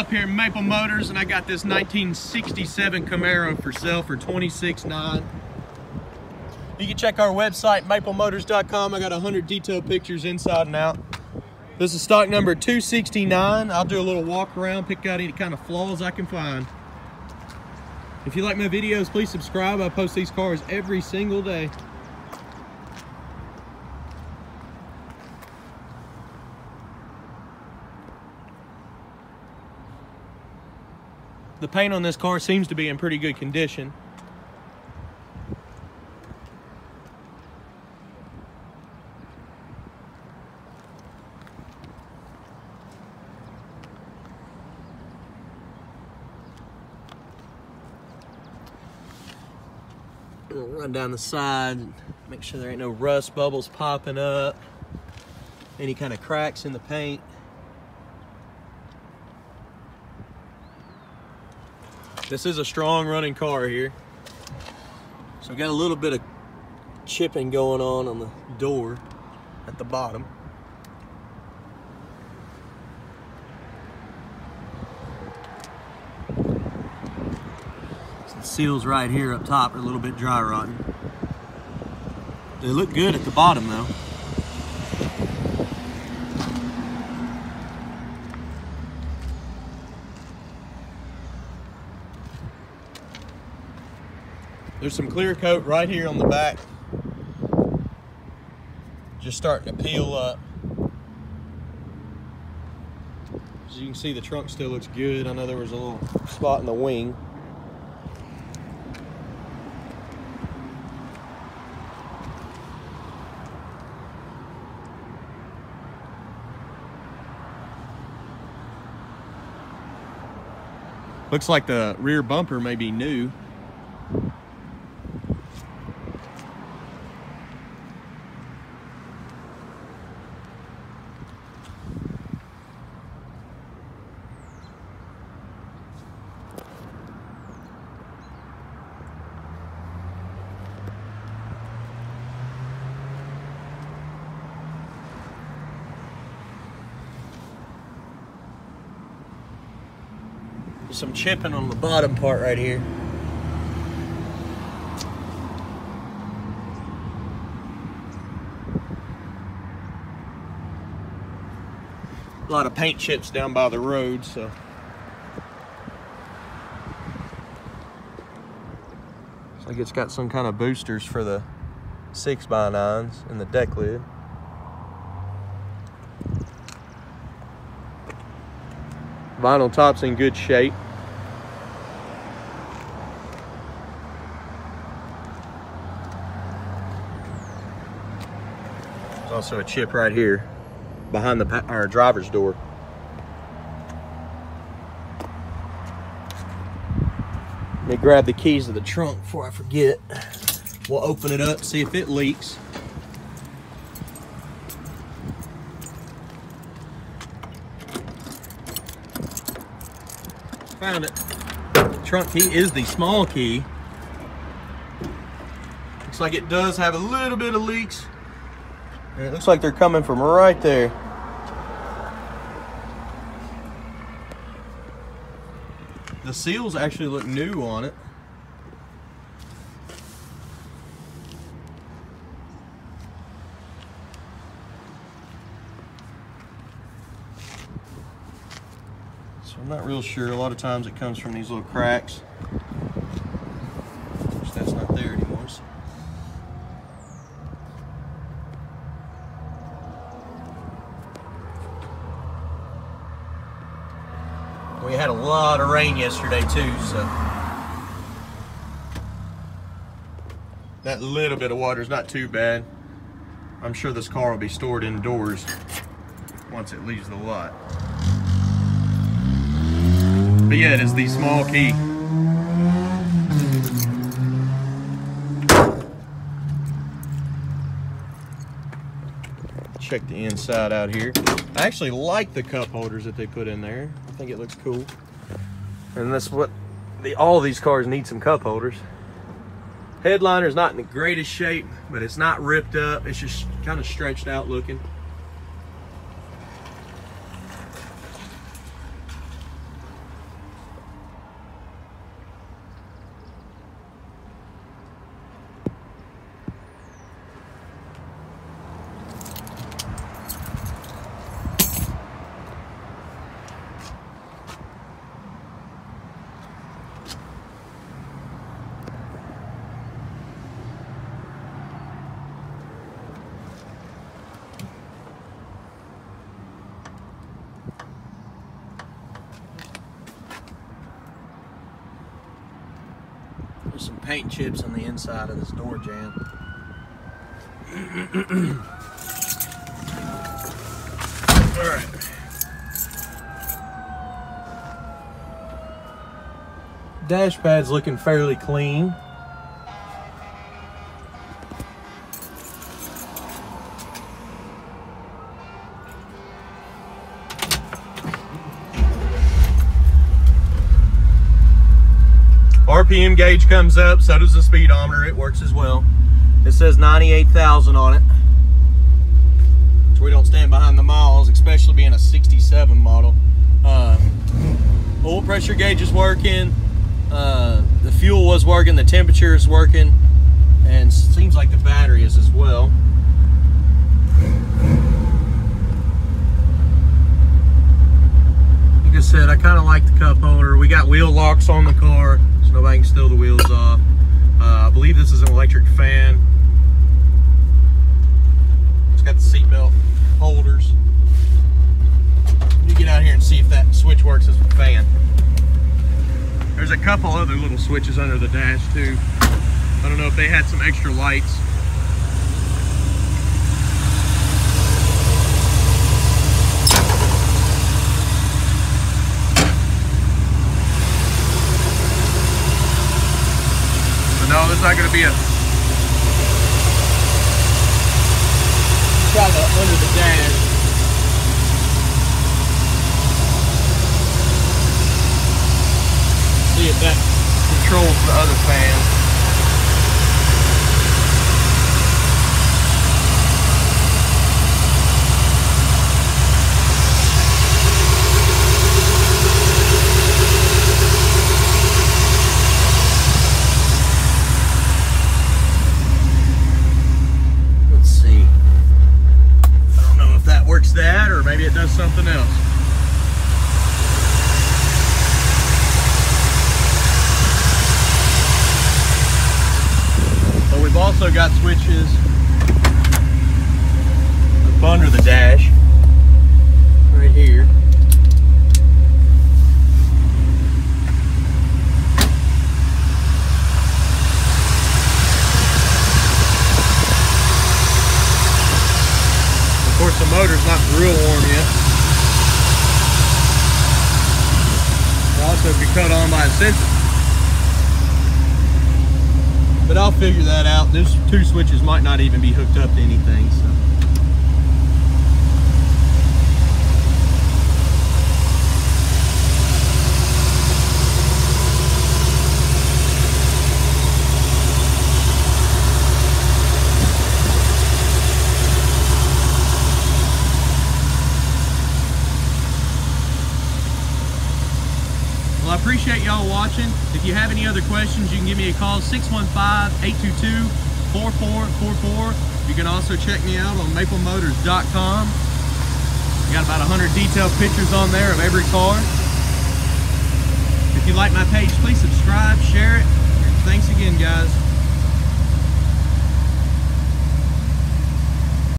Up here in Maple Motors and I got this 1967 Camaro for sale for $26,900. You can check our website, maplemotors.com. I got 100 detailed pictures inside and out. This is stock number 269. I'll do a little walk around, pick out any kind of flaws I can find. If you like my videos, please subscribe. I post these cars every single day. The paint on this car seems to be in pretty good condition. We'll run down the side, make sure there ain't no rust bubbles popping up, any kind of cracks in the paint. This is a strong running car here. So we got a little bit of chipping going on on the door at the bottom. So the seals right here up top are a little bit dry rotten. They look good at the bottom though. There's some clear coat right here on the back. Just starting to peel up. As you can see, the trunk still looks good. I know there was a little spot in the wing. Looks like the rear bumper may be new. Some chipping on the bottom part right here. A lot of paint chips down by the road, so. Looks like it's got some kind of boosters for the six by nines and the deck lid. Vinyl top's in good shape. Also a chip right here behind the our driver's door. Let me grab the keys of the trunk before I forget. We'll open it up, see if it leaks. Found it. The trunk key is the small key. Looks like it does have a little bit of leaks. It looks like they're coming from right there. The seals actually look new on it. So I'm not real sure. A lot of times it comes from these little cracks. Which that's not there anymore. So. We had a lot of rain yesterday too, so. That little bit of water is not too bad. I'm sure this car will be stored indoors once it leaves the lot. But yeah, it is the small key. Check the inside out here. I actually like the cup holders that they put in there. I think it looks cool. And that's what the, all these cars need some cup holders. Headliner's not in the greatest shape, but it's not ripped up. It's just kind of stretched out looking. Some paint chips on the inside of this door jamb. All right. Dash pad's looking fairly clean. RPM gauge comes up, so does the speedometer. It works as well. It says 98,000 on it. So we don't stand behind the miles, especially being a 67 model. Uh, oil pressure gauge is working. Uh, the fuel was working, the temperature is working, and seems like the battery is as well. Like I said, I kind of like the cup holder. We got wheel locks on the car so nobody can steal the wheels off. Uh, I believe this is an electric fan. It's got the seatbelt holders. You get out here and see if that switch works as a fan. There's a couple other little switches under the dash too. I don't know if they had some extra lights. No, there's not going to be a... Try the under the dash. See if that controls the other fan. that or maybe it does something else. But we've also got switches up under the dash right here. course, the motor's not real warm yet. It also be cut on by a sensor. But I'll figure that out. Those two switches might not even be hooked up to anything. So. Appreciate y'all watching. If you have any other questions, you can give me a call, 615-822-4444. You can also check me out on maplemotors.com. got about 100 detailed pictures on there of every car. If you like my page, please subscribe, share it. Thanks again.